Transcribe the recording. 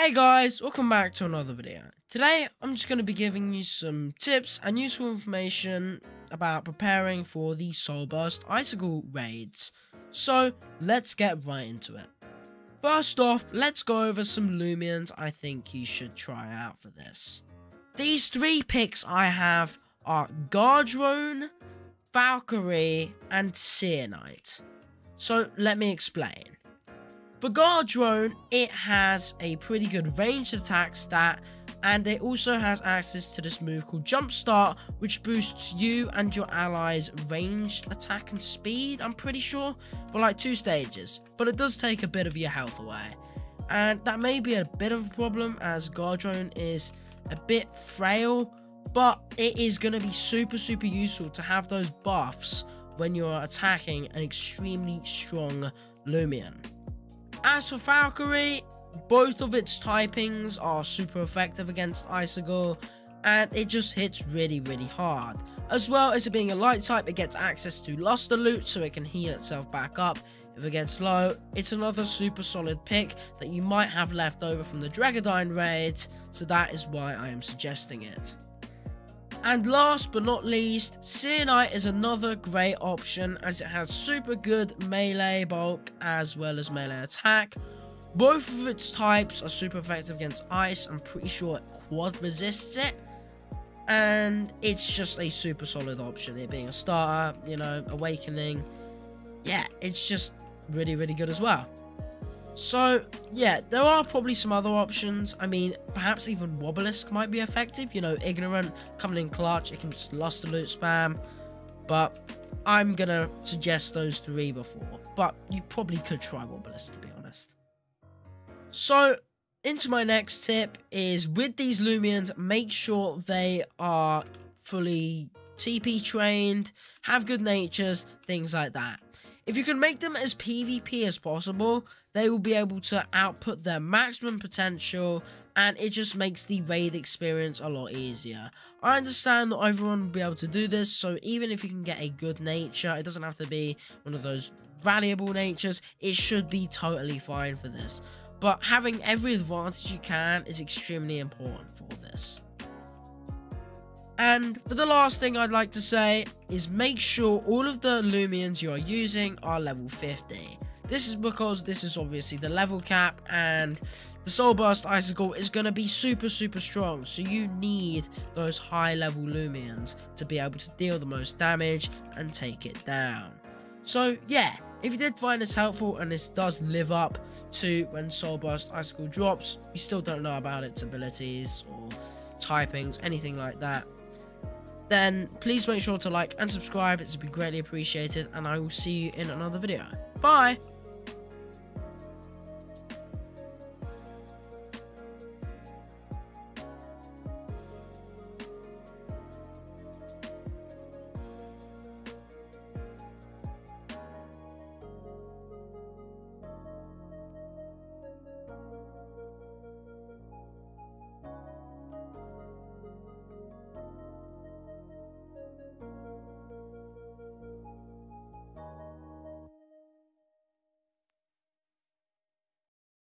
Hey guys, welcome back to another video. Today, I'm just going to be giving you some tips and useful information about preparing for the Soul Burst Icigool raids. So, let's get right into it. First off, let's go over some Loomians I think you should try out for this. These three picks I have are Guardrone, Valkyrie, and Searknight. So, let me explain. For Guardrone, it has a pretty good ranged attack stat, and it also has access to this move called Jump Start, which boosts you and your allies' ranged attack and speed, I'm pretty sure, for like two stages, but it does take a bit of your health away. And that may be a bit of a problem as Guardrone is a bit frail, but it is going to be super, super useful to have those buffs when you're attacking an extremely strong Loomian. As for Valkyrie, both of its typings are super effective against Icigool, and it just hits really, really hard. As well as it being a light type, it gets access to Luster Loot, so it can heal itself back up if it gets low. It's another super solid pick that you might have left over from the Dragadyne raids, so that is why I am suggesting it. And last but not least, Seer is another great option as it has super good melee bulk as well as melee attack. Both of its types are super effective against ice. I'm pretty sure it quad resists it. And it's just a super solid option. It being a starter, you know, awakening. Yeah, it's just really, really good as well. So, yeah, there are probably some other options. I mean, perhaps even Wobelisk might be effective. You know, Ignorant, coming in clutch, it can just Luster Loot spam. But I'm going to suggest those three before. But you probably could try Wobelisk, to be honest. So, into my next tip is with these Loomians, make sure they are fully TP trained, have good natures, things like that. If you can make them as PvP as possible, they will be able to output their maximum potential and it just makes the raid experience a lot easier. I understand not everyone will be able to do this, so even if you can get a good nature, it doesn't have to be one of those valuable natures, it should be totally fine for this. But having every advantage you can is extremely important for this. And for the last thing I'd like to say is make sure all of the Loomians you are using are level 50. This is because this is obviously the level cap and the Soul Burst Icigool is going to be super super strong. So you need those high level Loomians to be able to deal the most damage and take it down. So yeah, if you did find this helpful and this does live up to when Soul Burst Icigool drops, we still don't know about its abilities or typings, anything like that then please make sure to like and subscribe. It's been greatly appreciated, and I will see you in another video. Bye!